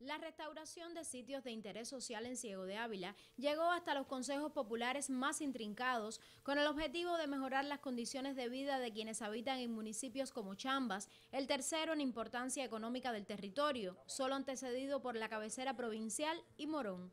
La restauración de sitios de interés social en Ciego de Ávila llegó hasta los consejos populares más intrincados con el objetivo de mejorar las condiciones de vida de quienes habitan en municipios como Chambas, el tercero en importancia económica del territorio, solo antecedido por la cabecera provincial y Morón.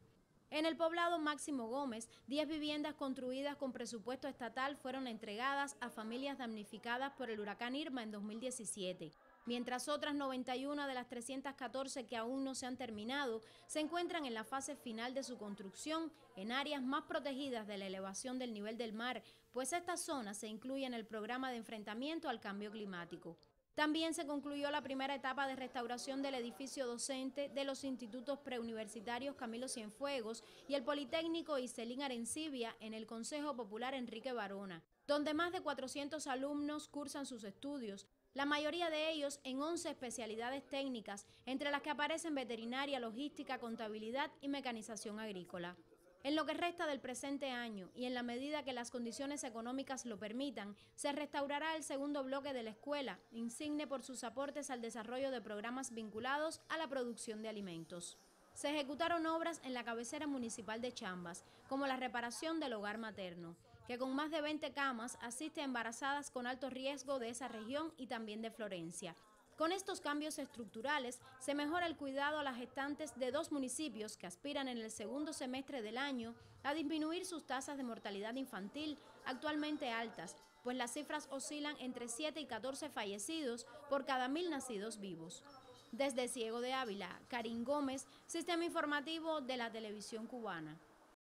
En el poblado Máximo Gómez, 10 viviendas construidas con presupuesto estatal fueron entregadas a familias damnificadas por el huracán Irma en 2017 mientras otras 91 de las 314 que aún no se han terminado se encuentran en la fase final de su construcción en áreas más protegidas de la elevación del nivel del mar, pues esta zona se incluye en el programa de enfrentamiento al cambio climático. También se concluyó la primera etapa de restauración del edificio docente de los institutos preuniversitarios Camilo Cienfuegos y el Politécnico Iselín Arencibia en el Consejo Popular Enrique Barona, donde más de 400 alumnos cursan sus estudios, la mayoría de ellos en 11 especialidades técnicas, entre las que aparecen veterinaria, logística, contabilidad y mecanización agrícola. En lo que resta del presente año y en la medida que las condiciones económicas lo permitan, se restaurará el segundo bloque de la escuela, insigne por sus aportes al desarrollo de programas vinculados a la producción de alimentos. Se ejecutaron obras en la cabecera municipal de Chambas, como la reparación del hogar materno, que con más de 20 camas asiste a embarazadas con alto riesgo de esa región y también de Florencia. Con estos cambios estructurales se mejora el cuidado a las gestantes de dos municipios que aspiran en el segundo semestre del año a disminuir sus tasas de mortalidad infantil, actualmente altas, pues las cifras oscilan entre 7 y 14 fallecidos por cada mil nacidos vivos. Desde Ciego de Ávila, Karim Gómez, Sistema Informativo de la Televisión Cubana.